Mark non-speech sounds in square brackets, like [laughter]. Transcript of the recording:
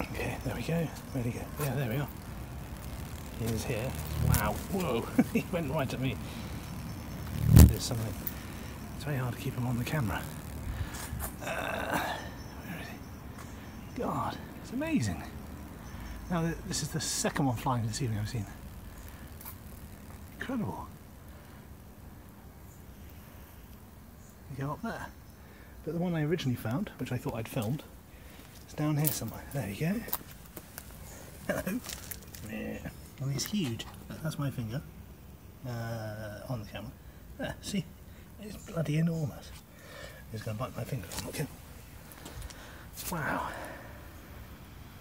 Okay, there we go. Where'd he go? Yeah, there we are. He is here. Wow. Whoa. [laughs] he went right at me. There's something. It's very hard to keep him on the camera. Uh, where is he? God, it's amazing. Now, this is the second one flying this evening I've seen. Incredible. You go up there. But the one I originally found, which I thought I'd filmed, down here somewhere. There you go. Hello. Yeah. Well, he's huge. That's my finger uh, on the camera. See? It's bloody enormous. He's going to bite my finger. Look at Wow.